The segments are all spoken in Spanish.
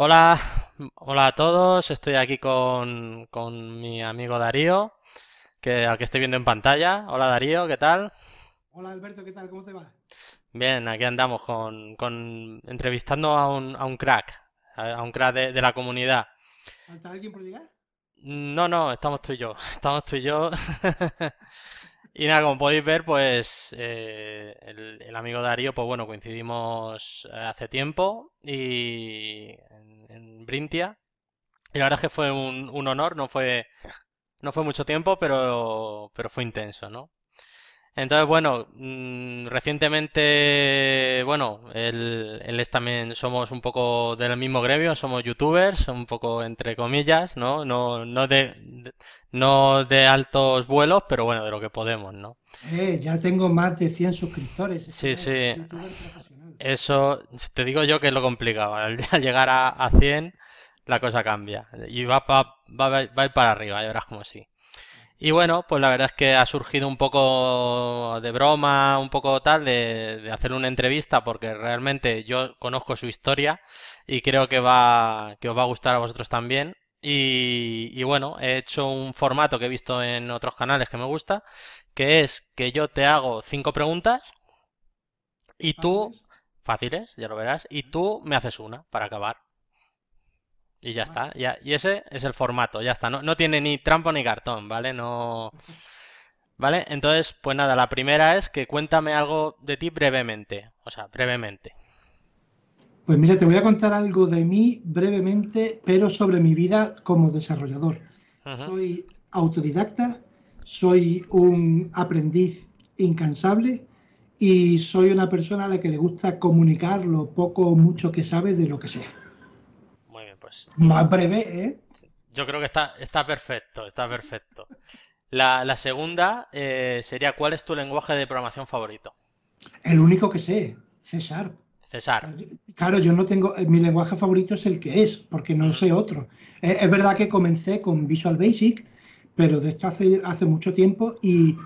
Hola, hola a todos. Estoy aquí con, con mi amigo Darío, que al que estoy viendo en pantalla. Hola Darío, ¿qué tal? Hola Alberto, ¿qué tal? ¿Cómo te va? Bien, aquí andamos con, con entrevistando a un, a un crack, a, un crack de, de la comunidad. ¿Falta alguien por llegar? No, no, estamos tú y yo. Estamos tú y yo. Y nada, como podéis ver, pues eh, el, amigo Darío, pues bueno, coincidimos hace tiempo y en, en Brintia. Y la verdad es que fue un, un honor, no fue, no fue mucho tiempo, pero, pero fue intenso, ¿no? Entonces, bueno, mm, recientemente, bueno, él, él es también somos un poco del mismo gremio, somos youtubers, un poco entre comillas, ¿no? No, no de, de- no de altos vuelos, pero bueno, de lo que podemos, ¿no? Eh, ya tengo más de 100 suscriptores. Sí, es, sí, eso te digo yo que es lo complicado. Al, al llegar a, a 100, la cosa cambia. Y va, pa- va, va a ir para arriba, ya verás como sí. Y bueno, pues la verdad es que ha surgido un poco de broma, un poco tal, de, de hacer una entrevista, porque realmente yo conozco su historia y creo que va, que os va a gustar a vosotros también. Y, y bueno, he hecho un formato que he visto en otros canales que me gusta, que es que yo te hago cinco preguntas y tú, ¿Fáciles? fáciles, ya lo verás, y tú me haces una para acabar. Y ya está. Ya, y ese es el formato, ya está. No, no tiene ni trampa ni cartón, ¿vale? No. ¿Vale? Entonces, pues nada, la primera es que cuéntame algo de ti brevemente. O sea, brevemente. Pues mira, te voy a contar algo de mí brevemente, pero sobre mi vida como desarrollador. Soy autodidacta, soy un aprendiz incansable y soy una persona a la que le gusta comunicar lo poco o mucho que sabe de lo que sea. Pues Más breve, ¿eh? yo creo que está, está perfecto, está perfecto. La, la segunda eh, sería, ¿cuál es tu lenguaje de programación favorito? El único que sé, César. César. Claro, yo no tengo, eh, mi lenguaje favorito es el que es, porque no sé otro. Eh, es verdad que comencé con Visual Basic, pero de esto hace, hace mucho tiempo y,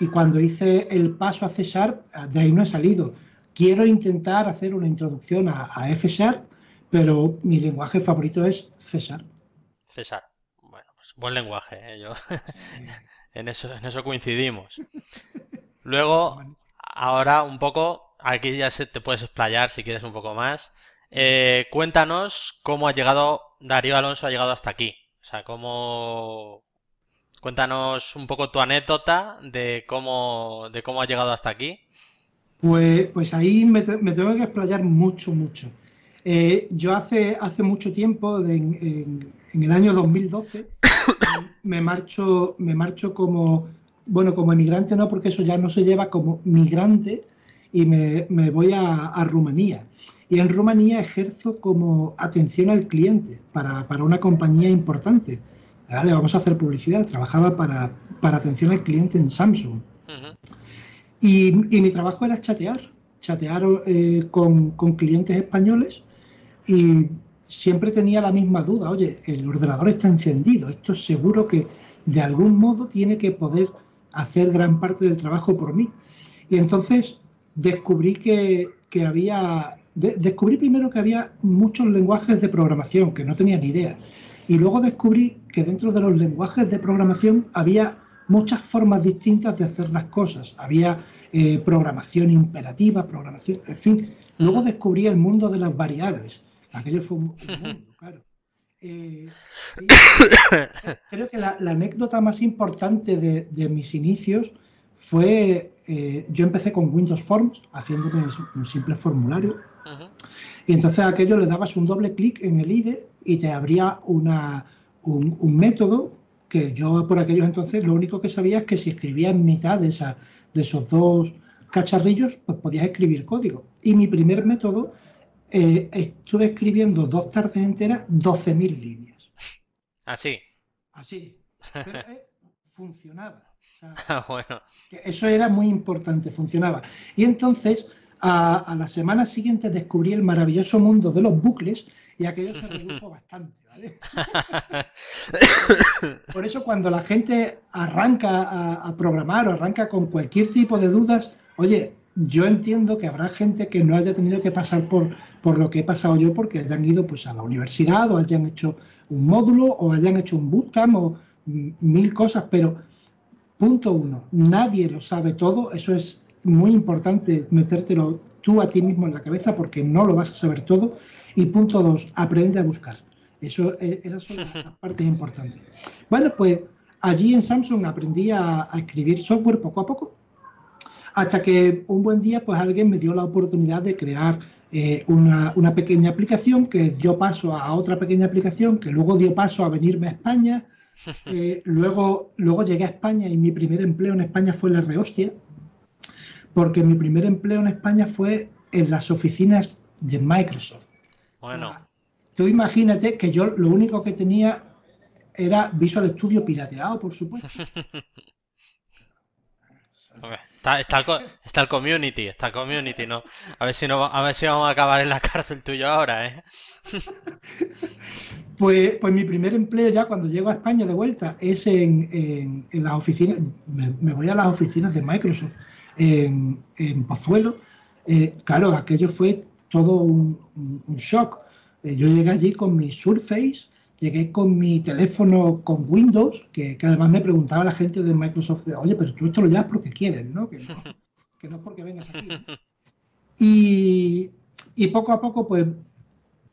y cuando hice el paso a C Sharp, de ahí no he salido. Quiero intentar hacer una introducción a, a F Sharp, pero mi lenguaje favorito es C Sharp. César. Bueno, pues buen lenguaje, ¿eh? Yo, en eso, en eso coincidimos. Luego, ahora un poco, aquí ya se te puedes explayar si quieres un poco más. Eh, cuéntanos cómo ha llegado, Darío Alonso ha llegado hasta aquí. O sea, cómo, cuéntanos un poco tu anécdota de cómo, de cómo ha llegado hasta aquí. Pues, pues ahí me tengo que explayar mucho, mucho. Eh, yo hace, hace mucho tiempo, de- en, el año 2012, me marcho, me marcho como, bueno, como emigrante no, porque eso ya no se lleva como migrante y me, me voy a, a Rumanía. Y en Rumanía ejerzo como atención al cliente para, para una compañía importante. Vale, vamos a hacer publicidad. Trabajaba para, para atención al cliente en Samsung. Y, y mi trabajo era chatear, chatear eh, con, con clientes españoles y siempre tenía la misma duda, oye, el ordenador está encendido, esto seguro que de algún modo tiene que poder hacer gran parte del trabajo por mí. Y entonces descubrí que, que había, de- descubrí primero que había muchos lenguajes de programación que no tenía ni idea. Y luego descubrí que dentro de los lenguajes de programación había muchas formas distintas de hacer las cosas. Había eh, programación imperativa, programación, en fin. Luego descubrí el mundo de las variables. Aquello fue un, un mundo, claro. Eh, sí, creo que la, la anécdota más importante de, de mis inicios fue, eh, yo empecé con Windows Forms, haciéndome un simple formulario, Ujú, y entonces a aquello le dabas un doble clic en el IDE y te abría una, un, un método que yo por aquellos entonces lo único que sabía es que si escribía en mitad de, esa, de esos dos cacharrillos, pues podías escribir código. Y mi primer método, eh, estuve escribiendo dos tardes enteras 12.000 líneas. Así. Así. Pero eh, funcionaba. O sea, Ah, Bueno. Eso era muy importante, funcionaba. Y entonces, a, a la semana siguiente descubrí el maravilloso mundo de los bucles y aquello se redujo bastante, ¿vale? Por eso cuando la gente arranca a, a programar o arranca con cualquier tipo de dudas, oye, yo entiendo que habrá gente que no haya tenido que pasar por, por lo que he pasado yo porque hayan ido pues a la universidad o hayan hecho un módulo o hayan hecho un bootcamp o mil cosas, pero punto uno, nadie lo sabe todo, eso es muy importante metértelo tú a ti mismo en la cabeza porque no lo vas a saber todo. Y punto dos, aprende a buscar. Eso, eh, esas son las partes importantes. Bueno, pues allí en Samsung aprendí a, escribir software poco a poco, hasta que un buen día pues alguien me dio la oportunidad de crear eh, una, pequeña aplicación que dio paso a otra pequeña aplicación que luego dio paso a venirme a España. Eh, luego, luego llegué a España y mi primer empleo en España fue la rehostia, porque mi primer empleo en España fue en las oficinas de Microsoft. Bueno. tú imagínate que yo lo único que tenía era Visual Studio pirateado, por supuesto. Está, el, community, está el community, ¿no? A ver si no, a ver si vamos a acabar en la cárcel tuyo ahora, ¿eh? Pues, pues mi primer empleo ya cuando llego a España de vuelta es en, en, las oficinas, me, voy a las oficinas de Microsoft en, Pozuelo. Eh, claro, aquello fue todo un, shock. Eh, yo llegué allí con mi Surface, llegué con mi teléfono con Windows, que, además me preguntaba la gente de Microsoft, oye, pero tú esto lo llevas porque quieres, ¿no? Que no, es porque vengas aquí. Y, poco a poco, pues,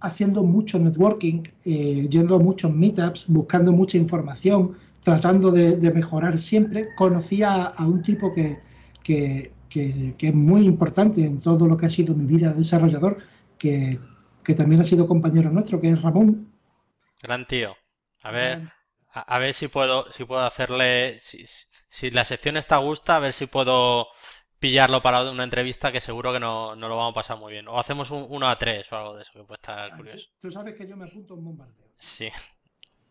haciendo mucho networking, eh, yendo a muchos meetups, buscando mucha información, tratando de, mejorar siempre, conocí a, un tipo que, que, es muy importante en todo lo que ha sido mi vida de desarrollador, que, que también ha sido compañero nuestro, que es Ramón, Gran tío. A ver, a, ver si puedo, si puedo hacerle, si, la sección está a gusto, a ver si puedo pillarlo para una entrevista que seguro que no, no lo vamos a pasar muy bien. O hacemos un 1 a 3 o algo de eso, que puede estar ah, curioso. Tú sabes que yo me apunto a un bombardeo. Sí.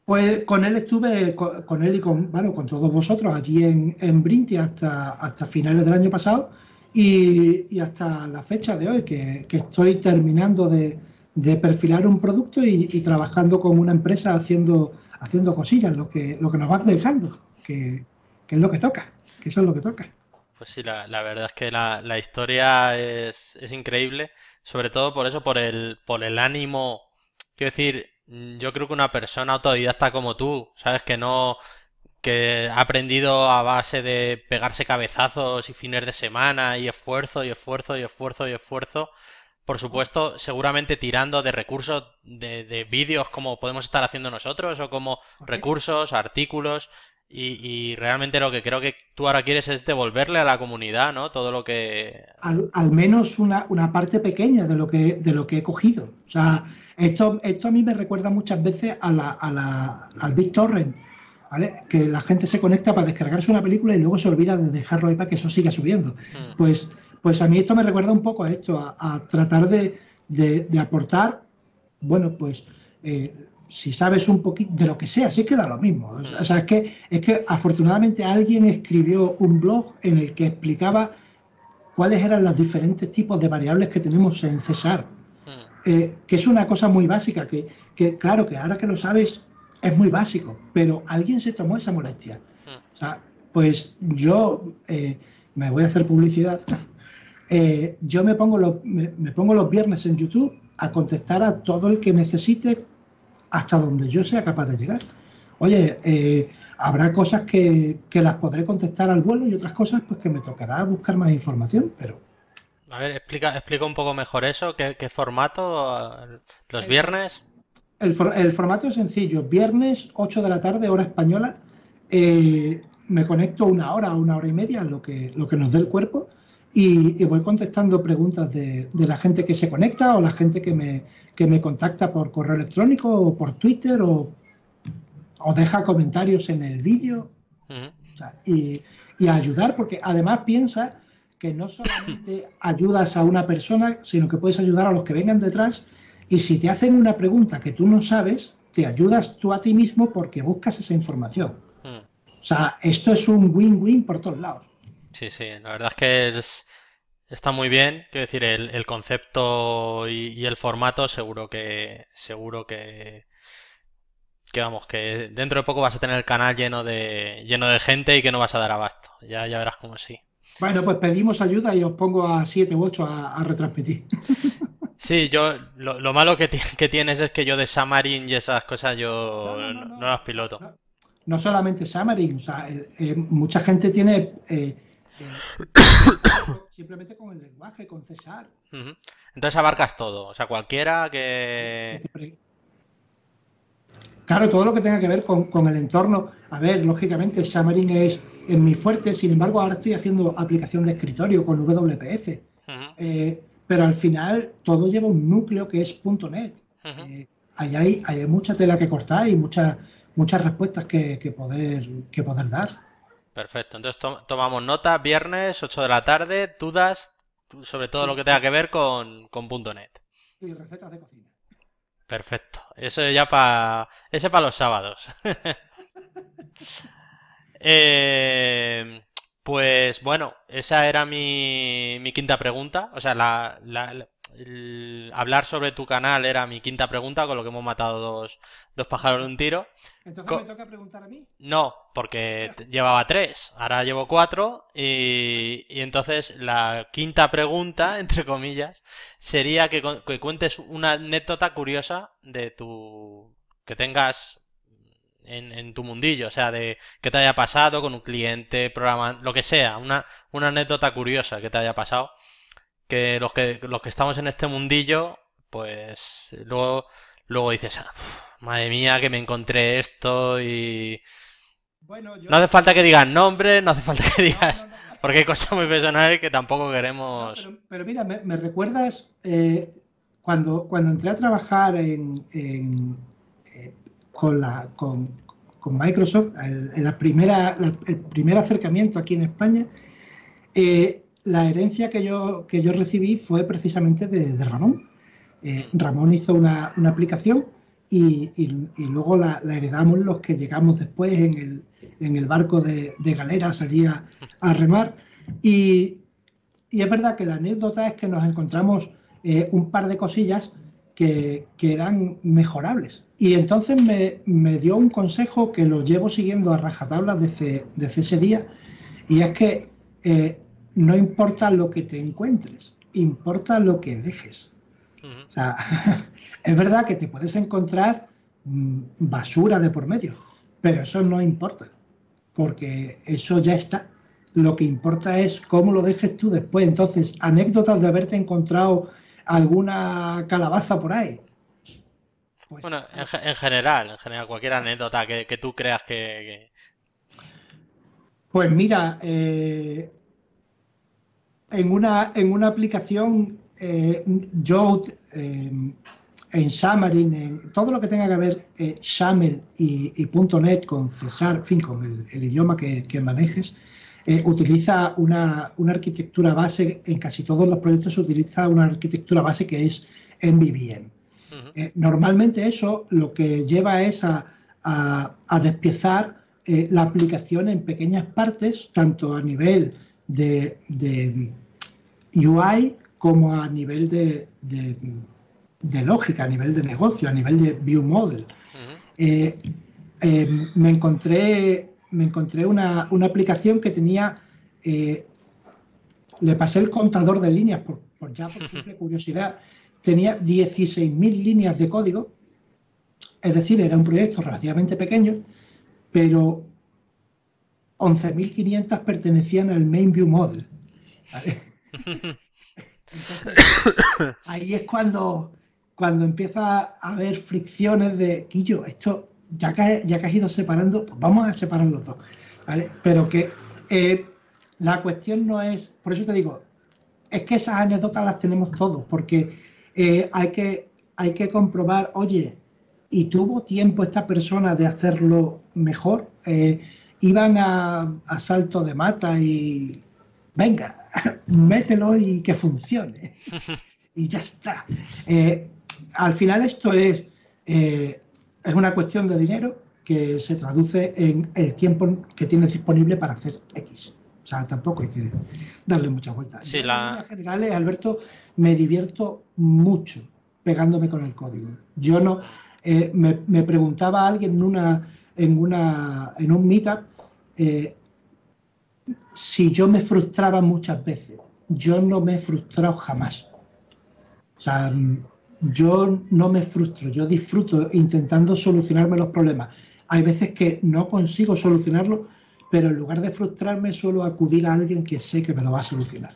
Pues con él estuve, con, él y con, bueno, con todos vosotros allí en, en Brinty hasta, hasta finales del año pasado y, hasta la fecha de hoy, que estoy terminando de, de perfilar un producto y, trabajando con una empresa haciendo, haciendo cosillas, lo que, lo que nos va dejando, que, es lo que toca, que eso es lo que toca. Pues sí, la, verdad es que la, la historia es, es, increíble, sobre todo por eso, por el, por el ánimo. Quiero decir, yo creo que una persona autodidacta como tú, sabes que no, que ha aprendido a base de pegarse cabezazos y fines de semana y esfuerzo y esfuerzo y esfuerzo y esfuerzo, por supuesto, seguramente tirando de recursos de, vídeos como podemos estar haciendo nosotros o como recursos, artículos y, realmente lo que creo que tú ahora quieres es devolverle a la comunidad, ¿no? Todo lo que... Al, menos una, parte pequeña de lo, que, de lo que he cogido. O sea, esto, esto a mí me recuerda muchas veces a la, a la, al BitTorrent, ¿vale? Que la gente se conecta para descargarse una película y luego se olvida de dejarlo ahí para que eso siga subiendo. Hmm. Pues pues a mí esto me recuerda un poco a esto, a, tratar de, aportar, bueno, pues eh, si sabes un poquito de lo que sea, sí que da lo mismo. O sea, es que, es que afortunadamente alguien escribió un blog en el que explicaba cuáles eran los diferentes tipos de variables que tenemos en César, hmm. eh, que es una cosa muy básica, que, claro, que ahora que lo sabes es muy básico, pero alguien se tomó esa molestia. Hmm. O sea, pues yo eh, me voy a hacer publicidad. Eh, yo me pongo, los, me, pongo los viernes en YouTube a contestar a todo el que necesite hasta donde yo sea capaz de llegar. Oye, eh, habrá cosas que, las podré contestar al vuelo y otras cosas pues que me tocará buscar más información, pero... A ver, explica, explica un poco mejor eso, ¿qué, formato? ¿Los viernes? El, formato es sencillo, viernes 8 de la tarde, hora española, eh, me conecto una hora, una hora y media, lo que, lo que nos dé el cuerpo, y, voy contestando preguntas de, la gente que se conecta o la gente que me, que me contacta por correo electrónico o por Twitter o, o deja comentarios en el vídeo. y, y, ayudar, porque además piensa que no solamente ayudas a una persona, sino que puedes ayudar a los que vengan detrás. Y si te hacen una pregunta que tú no sabes, te ayudas tú a ti mismo porque buscas esa información. O sea, esto es un win-win por todos lados. Sí, sí, la verdad es que está muy bien. Quiero decir, el, concepto y, el formato seguro que seguro que que vamos, que dentro de poco vas a tener el canal lleno de lleno de gente y que no vas a dar abasto. Ya ya verás cómo sí. Bueno, pues pedimos ayuda y os pongo a 7 u 8 a, retransmitir. Sí, yo lo, malo que, tienes es que yo de Samarin y esas cosas yo no, las piloto. No, solamente Samarin, o sea, eh, mucha gente tiene eh, simplemente con el lenguaje, con César. Entonces abarcas todo, o sea, cualquiera que... Claro, todo lo que tenga que ver con, el entorno. A ver, lógicamente, Xamarin es, en mi fuerte, sin embargo, ahora estoy haciendo aplicación de escritorio con WPF. Eh, pero al final todo lleva un núcleo que es .NET. Eh, ahí hay, hay, mucha tela que cortar y muchas muchas respuestas que, poder, que poder dar. Perfecto, entonces tomamos nota, viernes, 8 de la tarde, dudas sobre todo lo que tenga que ver con, con .NET. Y recetas de cocina. Perfecto, eso ya para ese para los sábados. Eh, pues bueno, esa era mi, mi quinta pregunta. O sea, la, hablar sobre tu canal era mi quinta pregunta, con lo que hemos matado dos, dos pájaros de un tiro. ¿Entonces me toca preguntar a mí? No, porque llevaba tres, ahora llevo cuatro, y, entonces la quinta pregunta, entre comillas, sería que, que cuentes una anécdota curiosa de tu... que tengas en, tu mundillo, o sea, de que te haya pasado con un cliente, programa, lo que sea, una, una anécdota curiosa que te haya pasado que los que los que estamos en este mundillo, pues luego, luego dices, ah, madre mía, que me encontré esto y... No hace falta que digas nombre, no hace falta que digas... porque hay cosas muy personales que tampoco queremos... Pero, mira, me, recuerdas eh, cuando, cuando entré a trabajar en, eh, con, la, con, Microsoft, en la primera, el primer acercamiento aquí en España, eh, la herencia que yo, que yo recibí fue precisamente de, Ramón. Eh, Ramón hizo una, aplicación y, luego la, heredamos los que llegamos después en el, barco de, galeras allí a, remar. Y, es verdad que la anécdota es que nos encontramos eh, un par de cosillas que, eran mejorables. Y entonces me, dio un consejo que lo llevo siguiendo a rajatabla desde, desde ese día, y es que eh, no importa lo que te encuentres, importa lo que dejes. O sea, es verdad que te puedes encontrar mm, basura de por medio, pero eso no importa, porque eso ya está. Lo que importa es cómo lo dejes tú después. Entonces, anécdotas de haberte encontrado alguna calabaza por ahí. Pues, bueno, en, general, en general, cualquier anécdota que, tú creas que... Pues mira, eh, en una, en una aplicación, eh, yo eh, en Xamarin, en todo lo que tenga que ver eh, XAML y, .NET con Cesar, en fin, con el, idioma que, manejes, eh, utiliza una, arquitectura base, en casi todos los proyectos se utiliza una arquitectura base que es MVVM. normalmente eso lo que lleva es a, despiezar la aplicación en pequeñas partes, tanto a nivel de, UI como a nivel de, lógica, a nivel de negocio, a nivel de view model. Eh, eh, me encontré, me encontré una, aplicación que tenía, eh, le pasé el contador de líneas, por, ya por simple curiosidad, tenía 16.000 líneas de código, es decir, era un proyecto relativamente pequeño, pero 11.500 pertenecían al main view model. ahí es cuando, cuando empieza a haber fricciones de, Quillo, esto ya que, ya que has ido separando, pues vamos a separar los dos. Pero que eh, la cuestión no es, por eso te digo, es que esas anécdotas las tenemos todos, porque eh, hay, que, hay que comprobar, oye, ¿y tuvo tiempo esta persona de hacerlo mejor? Eh, iban a, a salto de mata y venga, mételo y que funcione. y ya está. Eh, al final esto es, eh, es una cuestión de dinero que se traduce en el tiempo que tienes disponible para hacer X. O sea, tampoco hay que darle muchas vueltas. En general, Alberto, me divierto mucho pegándome con el código. Yo no, eh, me, preguntaba alguien en una, en una, en un meetup, si yo me frustraba muchas veces, yo no me he frustrado jamás. O sea, yo no me frustro, yo disfruto intentando solucionarme los problemas. Hay veces que no consigo solucionarlo, pero en lugar de frustrarme suelo acudir a alguien que sé que me lo va a solucionar.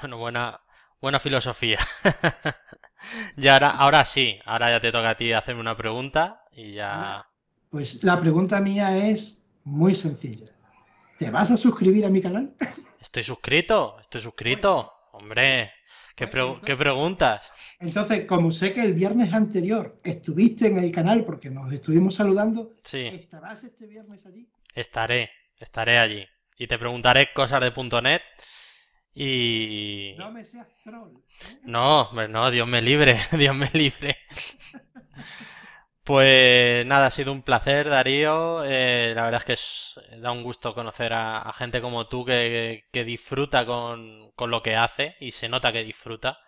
Bueno, buena, buena filosofía. y ahora, ahora sí, ahora ya te toca a ti hacerme una pregunta y ya. Pues la pregunta mía es muy sencilla. ¿Te vas a suscribir a mi canal? Estoy suscrito, estoy suscrito. Hombre, ¿qué, ¿qué preguntas? Entonces, como sé que el viernes anterior estuviste en el canal porque nos estuvimos saludando, ¿estarás este viernes allí? Estaré, estaré allí. Y te preguntaré cosas de .NET y... No me seas troll. ¿eh? No, no, Dios me libre, Dios me libre. Pues nada, ha sido un placer, Darío. Eh, la verdad es que da un gusto conocer a, gente como tú que, disfruta con, lo que hace y se nota que disfruta.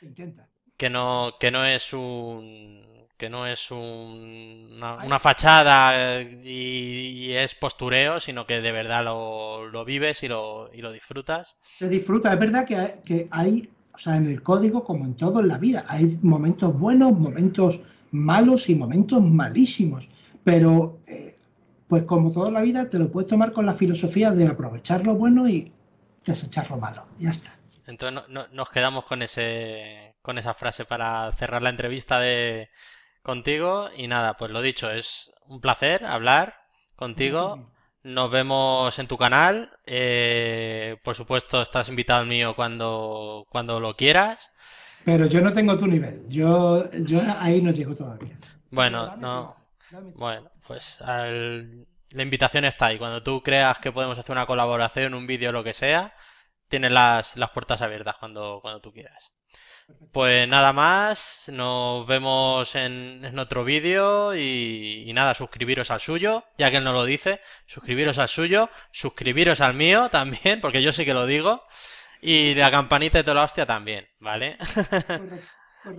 intenta. Que no, que no es un que no es una, fachada y, es postureo, sino que de verdad lo, vives y lo, y lo disfrutas. Se disfruta, es verdad que, que hay, o sea, en el código, como en todo en la vida, hay momentos buenos, momentos malos y momentos malísimos, pero eh, pues como toda la vida te lo puedes tomar con la filosofía de aprovechar lo bueno y desechar lo malo, ya está. Entonces nos quedamos con ese con esa frase para cerrar la entrevista de contigo y nada, pues lo dicho, es un placer hablar contigo. Nos vemos en tu canal. Eh, por supuesto, estás invitado al mío cuando, cuando lo quieras. Pero yo no tengo tu nivel. Yo, yo ahí no llego todavía. Bueno, no. Bueno, pues la invitación está ahí. Cuando tú creas que podemos hacer una colaboración, un vídeo, lo que sea, tienes las, puertas abiertas cuando, cuando tú quieras. Pues nada más, nos vemos en, otro vídeo y, y, nada, suscribiros al suyo, ya que él no lo dice, suscribiros al suyo, suscribiros al mío también, porque yo sí que lo digo. Y la campanita de toda la hostia también, ¿vale?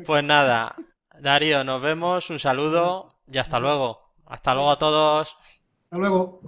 Pues nada, Darío, nos vemos, un saludo y hasta luego. Hasta luego a todos. Hasta luego.